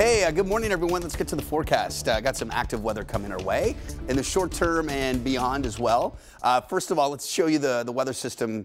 Hey, uh, good morning, everyone. Let's get to the forecast. Uh, got some active weather coming our way in the short term and beyond as well. Uh, first of all, let's show you the, the weather system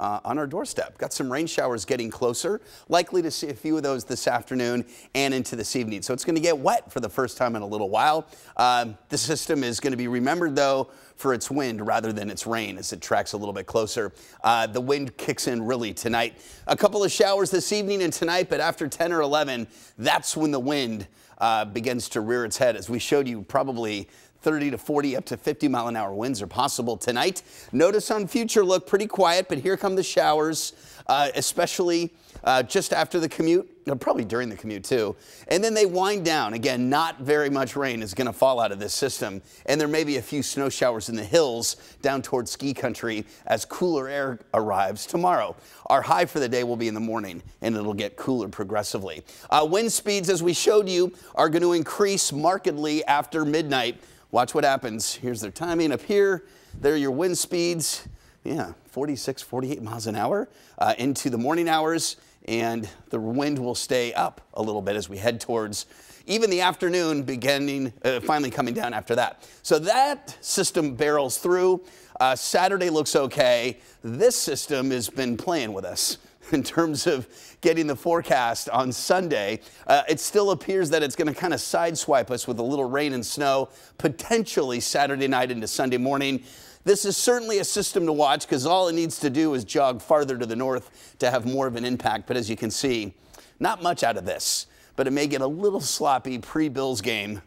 uh, on our doorstep. Got some rain showers getting closer. Likely to see a few of those this afternoon and into this evening. So it's going to get wet for the first time in a little while. Um, the system is going to be remembered, though, for its wind rather than its rain as it tracks a little bit closer. Uh, the wind kicks in really tonight. A couple of showers this evening and tonight, but after 10 or 11, that's when the wind uh, begins to rear its head. As we showed you, probably 30 to 40 up to 50 mile an hour winds are possible tonight. Notice on future look pretty quiet, but here come the showers, uh, especially uh, just after the commute, probably during the commute too. And then they wind down. Again, not very much rain is going to fall out of this system. And there may be a few snow showers in the hills down towards ski country as cooler air arrives tomorrow. Our high for the day will be in the morning and it'll get cooler progressively. Uh, wind speeds, as we showed you, are going to increase markedly after midnight. Watch what happens. Here's their timing up here. There are your wind speeds. Yeah, 46, 48 miles an hour uh, into the morning hours. And the wind will stay up a little bit as we head towards even the afternoon beginning, uh, finally coming down after that. So that system barrels through. Uh, Saturday looks okay. This system has been playing with us in terms of getting the forecast on Sunday. Uh, it still appears that it's going to kind of sideswipe us with a little rain and snow, potentially Saturday night into Sunday morning. This is certainly a system to watch because all it needs to do is jog farther to the north to have more of an impact. But as you can see, not much out of this, but it may get a little sloppy pre-Bills game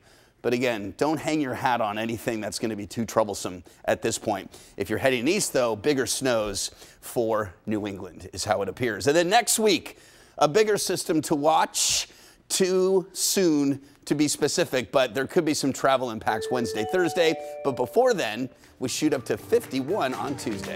but again, don't hang your hat on anything that's going to be too troublesome at this point. If you're heading east, though, bigger snows for New England is how it appears. And then next week, a bigger system to watch. Too soon to be specific, but there could be some travel impacts Wednesday, Thursday. But before then, we shoot up to 51 on Tuesday.